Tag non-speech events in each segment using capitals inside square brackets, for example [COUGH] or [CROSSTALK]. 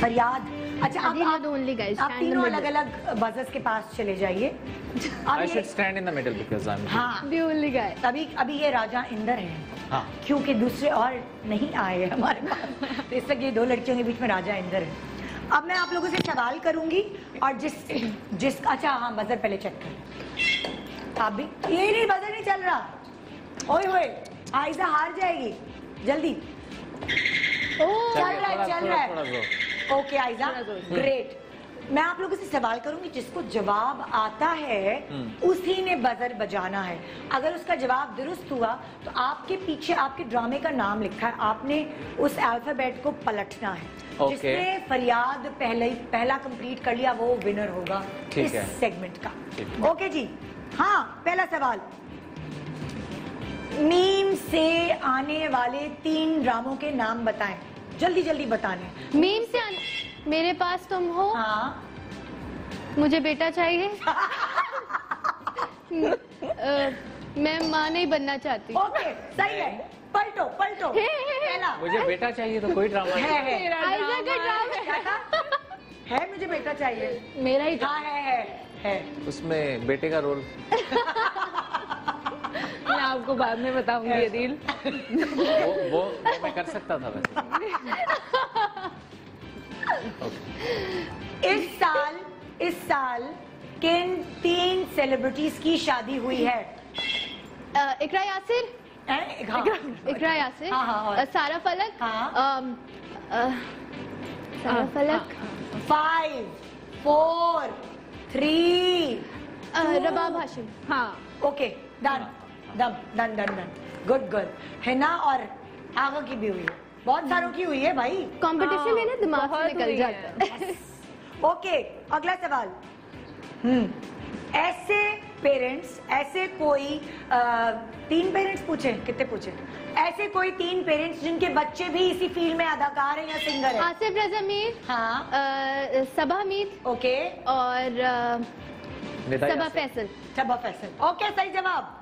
फरियाद। अच्छा आप guy. आप Stand in the तीनों अलग अलग बजर्स के पास चले जाइए। I ये should stand in the middle because I'm. हाँ। The only guy. अभी अभी ये राजा इंदर है। हाँ. क्योंकि दूसरे और नहीं आए हैं हमारे पास। तो इस वक्त ये दो लड़कियों के बीच में राजा इंदर है। अब मैं आप लोगों से सवाल करूँगी और जिस जिस अच्छा हाँ बजर पहले चेक कर। आप भी ये नहीं बजर नहीं चल रहा। ओए होए आयजा हार जाएगी। जल्दी। ओ चल रहा है चल रहा है। ओके आयजा ग्रेट मैं आप लोगों से सवाल करूँगी जिसको जवाब आता है उसी ने बजर बजाना है। अगर उसका जवाब दुरुस्त हुआ तो आपके पीछे आपके ड्रामे का नाम लिखा है। आपने उस अल्फ़ाबेट को पलटना है। Okay. जिसने फरियाद पहले पहला कंप्लीट कर लिया वो विनर होगा इस सेगमेंट का। ओके जी? हाँ पहला सवाल। मीम से आने वाले तीन ड्रामों के नाम बताएँ। जल्दी जल्दी बताने। मीम से आन- मेरे पास तुम हो। हाँ। मुझे बेटा चाहिए। [LAUGHS] अ, मैं माँ नहीं बनना चाहती। ओके सही है। पलटो पलटो। हे, हे, हे। पहला। मुझे बेटा चाहिए तो कोई [LAUGHS] ड्रामा है है। आयजा का ड्रामा क्या था? है मुझे बेटा चाहिए। मेरा ही हाँ है है है। उसमें बेटे का रोल। [LAUGHS] मैं आपको बाद में बताऊँगी अदील। वो वो वो मैं कर सकता था वैसे। इस साल इस साल किन तीन सेलिब्रिटीज की शादी हुई है? इकरा यासिर? हाँ। इकरा यासिर? हाँ, हाँ, सारा फलक? हाँ। अ, Sara Falak? Five four three अ, रबाब हाशिम। हाँ। Okay done done done done done good good Hina और आगा की भी हुई है। बहुत सारों की हुई है भाई। कंपटीशन में ना दिमाग से निकल जाता है। है ओके अगला सवाल। हम्म। ऐसे पेरेंट्स ऐसे कोई तीन पेरेंट्स पूछे? कितने पूछे? ऐसे कोई तीन पेरेंट्स जिनके बच्चे भी इसी फ़ील्ड में अदाकार हैं या सिंगर हैं? आसिफ रजा मीर हाँ। अ, सबा मीर ओके और अ, सबा फैसल। चबा फैसल। ओके सही जवाब।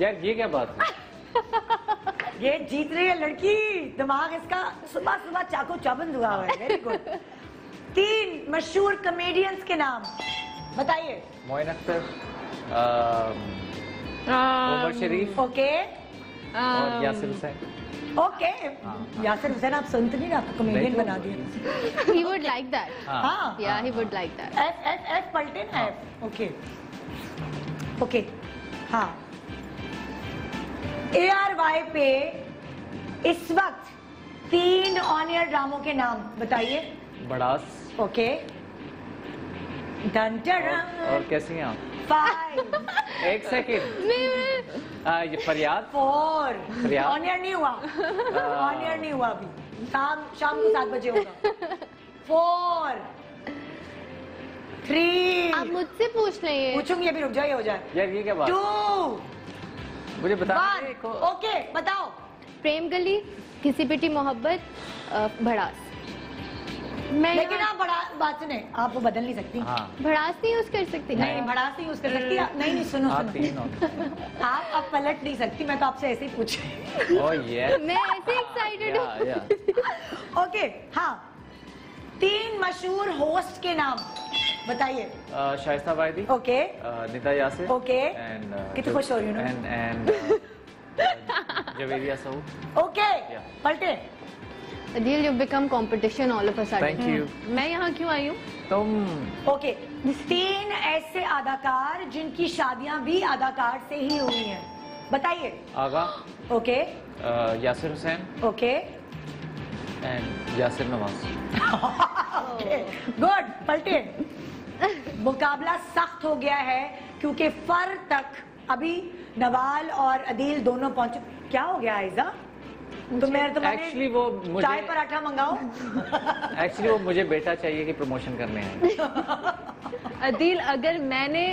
यार ये क्या बात है? [LAUGHS] [LAUGHS] ये जीत रही है लड़की। दिमाग इसका सुबह सुबह चाकू चबंद हुआ हुआ है। वेरी गुड तीन मशहूर कॉमेडियंस के नाम। बताइए। मोइन अख्तर उमर शरीफ ओके। और यासिर हुसैन। ओके। यासिर हुसैन आप सुनते नहीं ना आपको कॉमेडियन बना दिया [LAUGHS] he would like that. हाँ। हाँ। Yeah he would like that. F F F पलटे ना एफ़ ओके ओके हाँ। ए आर वाई पे इस वक्त तीन ऑन एयर ड्रामों के नाम बताइए। बड़ास ओके। और, और कैसी हैं आप? फाइव [LAUGHS] एक सेकंड ये फरियाद? फोर फरियाद? ऑन एयर नहीं हुआ। ऑन एयर नहीं हुआ अभी। शाम शाम को सात बजे होगा। फोर थ्री आप मुझसे पूछ लेंगे पूछूँगी अभी रुक जाइए हो जाए। यार ये क्या बात टू मुझे बता वन ओके बताओ। प्रेम गली किसी पिटी मोहब्बत भड़ास। मैं लेकिन आप बड़ा बात सुने आप वो बदल नहीं सकती। हाँ। भड़ास नहीं यूज़ कर सकती। नहीं भड़ास नहीं यूज़ कर सकती। आप- नहीं नहीं सुनो आप सुनो। आप अब पलट नहीं सकती मैं तो आपसे ऐसे ही पूछ रही ओ ये [LAUGHS] [LAUGHS] मैं ऐसे एक्साइटेड हूँ। ओके हाँ। तीन मशहूर होस्ट के नाम। बताइए। Shaista Wahidi. Okay. Nida Yasir. Okay. And कितनी खुश हो रही हूँ ना? And and Javeria Saud okay पलटे। Adeel you become competition all of a thank sudden you मैं यहाँ क्यों आई हूँ? तुम ओके तीन ऐसे अदाकार जिनकी शादियाँ भी अदाकार से ही हुई हैं। बताइए। Agha. Okay. uh, Yasir Hussain. Okay. And Yasir Nawaz. [LAUGHS] Okay good पलटे। मुकाबला सख्त हो गया है क्योंकि फर तक अभी नवाल और अदील दोनों पहुँचे क्या हो गया आयजा? तो मैं तो एक्चुअली वो मुझे चाय पराठा मंगाओ। एक्चुअली वो मुझे बेटा चाहिए कि प्रमोशन करने हैं [LAUGHS] अदील अगर मैंने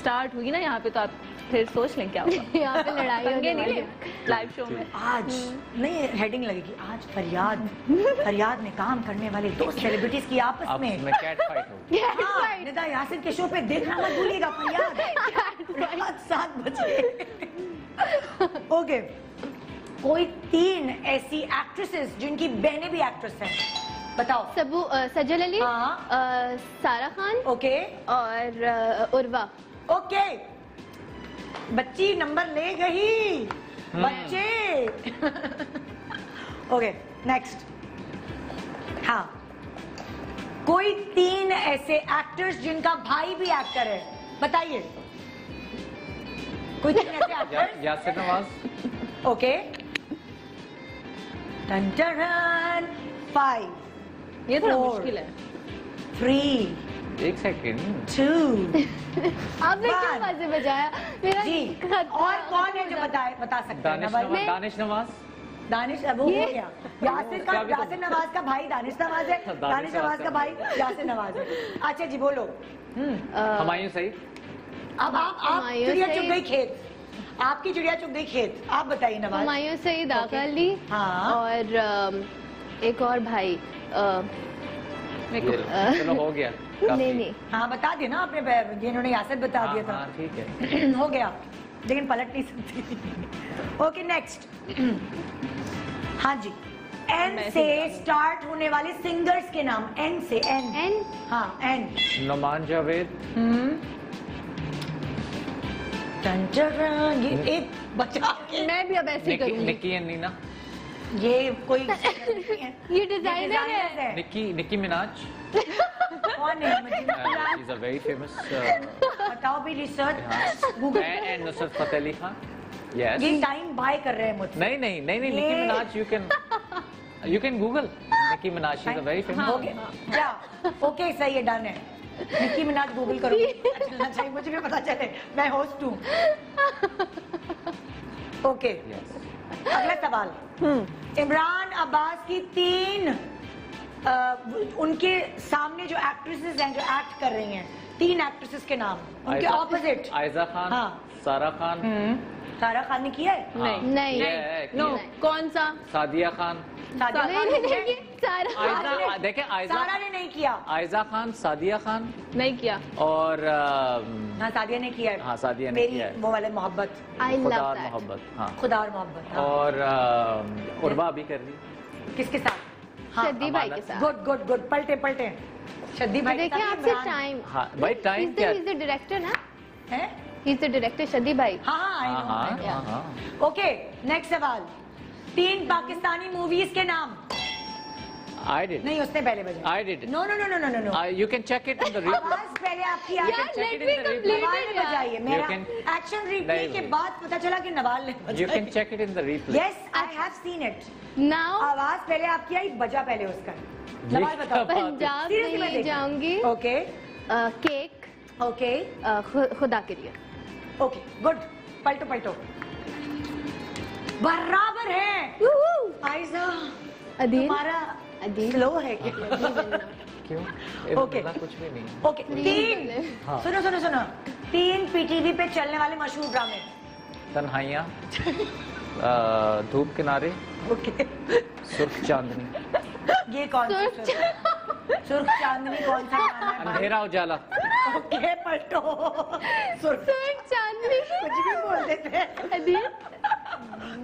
स्टार्ट हुई ना यहाँ पे तो आप फिर सोच लें क्या होगा। [LAUGHS] यहाँ पे लड़ाई होने नहीं। लाइव शो में। आज? नहीं हेडिंग लगेगी। आज फरियाद। फरियाद में काम करने वाले दो सेलिब्रिटीज की आपस आप में। में कैट फाइट हाँ, निदा यासिर के शो पे देखना मत भूलिएगा फरियाद। [LAUGHS] रात सात बजे। ओके कोई तीन ऐसी एक्ट्रेसेस जिनकी बहनें भी एक्ट्रेस हैं। बताओ। सबू सजल अली हाँ। सारा खान ओके। और उर्वा। ओके। बच्ची नंबर ले गई। बच्चे। ओके नेक्स्ट हाँ। कोई तीन ऐसे एक्टर्स जिनका भाई भी एक्टर है बताइए। कोई तीन ऐसे actors Yasir Nawaz. Okay. Ten ten five ये थोड़ा. मुश्किल है। थ्री एक सेकंड। टू [LAUGHS] आपने क्यों. बाजी बजाया? मेरा जी। और कौन है जो बताए बता सकते हैं? दानिश दानिश नवाज़। दानिश अब हो गया। यासिर का यासिर नवाज़ का भाई दानिश नवाज़ है। दानिश नवाज़ का भाई यासिर नवाज़ है। अच्छा जी बोलो। हम्म। हमायूं सईद अब आप आप चिड़िया चुग गई खेत। आपकी चिड़िया चुग गई खेत। आप बताइए नवाज़। हमायूं सईद Okay. अली हाँ। और एक और भाई। चलो हो गया [LAUGHS] नहीं नहीं। हाँ बता दिया ना आपने जिन्होंने यासिर बता हाँ, दिया हाँ, था ठीक है। [CLEARS THROAT] हो गया। लेकिन पलट नहीं सकती। [LAUGHS] ओके नेक्स्ट [CLEARS THROAT] हाँ जी। एन से स्टार्ट होने वाले सिंगर्स के नाम एन से एन एन हाँ एन नुमान जावेद। हम्म। ये एक बचा के। मैं भी अब ऐसे ही करूँगी। Nicki and Nina. ये कोई [LAUGHS] ये डिज़ाइनर है। निकी निकी मिनाज कौन है? मुझे इज़ अ वेरी फ़ेमस बताओ भी research Google and Nusrat Fateh Ali Khan yes ये टाइम बाय कर रहे हैं मुझसे। नहीं नहीं नहीं नहीं निकी ये- Minaj you can you can Google Nicki Minaj she is a very famous गया क्या ओके सही है डन है। निकी मिनाज गूगल करो। [LAUGHS] चलना चाहिए मुझे भी पता चले। मैं होस्ट हूँ। [LAUGHS] ओके यस अगला सवाल। इमरान अब्बास की तीन आ, उनके सामने जो एक्ट्रेसेस हैं जो एक्ट कर रही हैं तीन एक्ट्रेसेस के नाम उनके ऑपोजिट आयजा खान हाँ। सारा खान। सारा खान ने किया है? हाँ, नहीं। नहीं नो कौन सा? सादिया खान। सादिया नहीं नहीं नहीं देखें आयजा सारा ने नहीं किया। आयजा खान सादिया खान। नहीं किया। और हाँ सादिया ने किया हाँ, सादिया ने मेरी किया वो वाले मोहब्बत। खुदा और मोहब्बत हाँ। खुदा और मोहब्बत हाँ। और उर्वा भी कर रही किसके साथ? हाँ शद्दी भाई के साथ। गुड गुड गुड पलटे पलटे। शद्दी भाई के देखिए आपसे टाइम हाँ भाई टाइम क्या डायरेक्टर ना? है? इज़ द डायरेक्टर शदी भाई। हाँ हाँ I हाँ know, I हाँ know. हाँ। हाँ ओके नेक्स्ट सवाल। तीन पाकिस्तानी मूवीज़ के नाम। I did नहीं उसने पहले बजाया I did no no no no no no no Uh, you can check it in the replay आवाज़ पहले आपकी आई it replay. नवाल कंप्लीट ने बजाई है मेरा एक्शन रिप्ले के बाद पता चला कि नवाल ने you can check it in the replay. Yes I have seen it now आवाज़ पहले आपकी आई बजा पहले उसका। नवाल बताओ। पंजाब मैं जाऊँगी। Okay cake. ओके खुदा के लिए। ओके गुड पलटो पलटो। बराबर है। आयजा अदील तुम्हारा स्लो है क्या. इतना कुछ भी नहीं। ओके तीन। हाँ। सुनो सुनो सुनो। तीन पीटीवी पे चलने वाले मशहूर ड्रामे। तन्हाइयाँ [LAUGHS] धूप किनारे ओके सुर्ख चांदनी। ये कौन सी सुर्ख चांदनी। कौन सा अंधेरा उजाला। ओके पलटो। सुर्ख चांदनी। कुछ भी बोल देते हैं।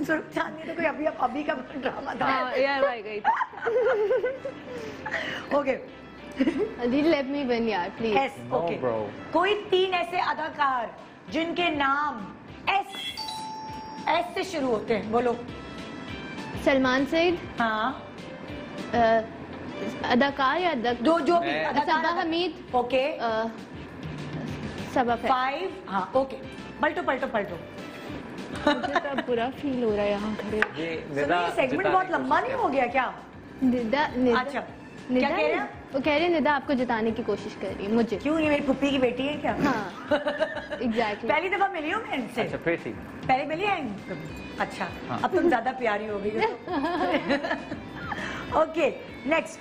सुर्ख चांदनी तो कोई अभी अभी का ड्रामा था। हाँ यार भाई गई थी। ओके लेट मी विन यार प्लीज़ एस ओके कोई तीन ऐसे अदाकार जिनके नाम एस एस से शुरू होते हैं बोलो। सलमान सईद? हाँ। अदाकार या अदक जो जो भी मैं- सबा हमीद? ओके। सबा फाइव हाँ ओके पलटो पलटो पलटो। मुझे तो बुरा फील हो रहा है यहाँ खड़े। ये सेगमेंट बहुत लंबा नहीं हो गया क्या? निदा निदा। अच्छा निदा क्या कह रहे हैं? वो कह रहे हैं निदा आपको जिताने की कोशिश कर रही है मुझे। क्यों ये मेरी पुप्पी की बेटी है क्या? हाँ एग्जैक्टली पहली दफ़ा मिली हूँ मैं इनसे? अच्छा फिर ठीक। पहले मिली है? अच्छा हाँ। अब तुम ज़्यादा प्यारी हो गई ओके नेक्स्ट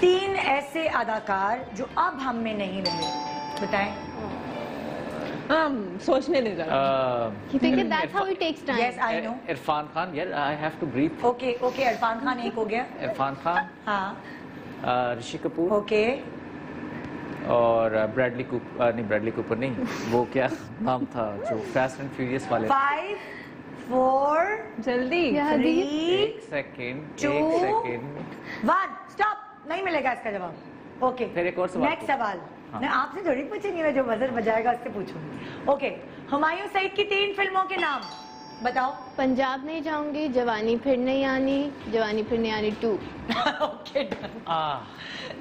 तीन ऐसे अदाकार जो अब हम में नहीं रहे। बताएँ। हम सोचने दे जरा देखिए that's how it takes time yes I know इ- इरफान खान यार I have to breathe okay okay Irrfan Khan एक हो गया। इरफान खान हाँ। ऋषि कपूर ओके और ब्रैडली कूपर नहीं ब्रैडली कूपर नहीं वो क्या नाम था जो फास्ट एंड फ्यूरियस वाले फाइव फोर जल्दी। थ्री एक सेकेंड. एक सेकेंड वन स्टॉप नहीं मिलेगा इसका जवाब। ओके फिर एक और सवाल नेक्स्ट सवाल। हाँ। मैं आपसे थोड़ी पूछूँगी मैं जो बजर बजाएगा उससे पूछूँगी। ओके हुमायूं सईद की तीन फ़िल्मों के नाम बताओ। पंजाब नहीं जाऊँगी जवानी फिर नहीं आनी जवानी फिर नहीं आनी टू। [LAUGHS] ओके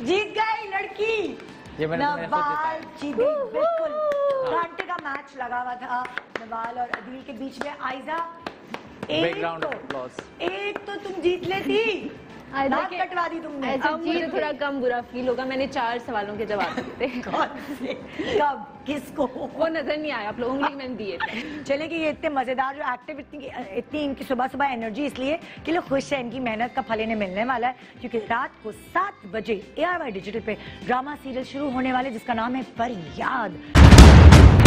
जीत गई लड़की। ये मैंने नवाल जीत बिल्कुल। घंटे का मैच लगा हुआ था नवाल और अदील के बीच में आयजा एक तो एक तो तुम जीत लेती। आयजा कटवा दी तुमने। अब मुझे थोड़ा कम बुरा फील होगा मैंने चार सवालों के जवाब दिए। [LAUGHS] थे कब? किसको? वो नज़र नहीं आया आप लोगों को मैंने दिए थे चले कि ये इतने मज़ेदार जो एक्टिव इतनी इतनी इनकी सुबह सुबह एनर्जी इसलिए कि लोग खुश है इनकी मेहनत का फल इन्हें मिलने वाला है क्योंकि रात को सात बजे ए आर वाई डिजिटल पे ड्रामा सीरियल शुरू होने वाले जिसका नाम है फरियाद।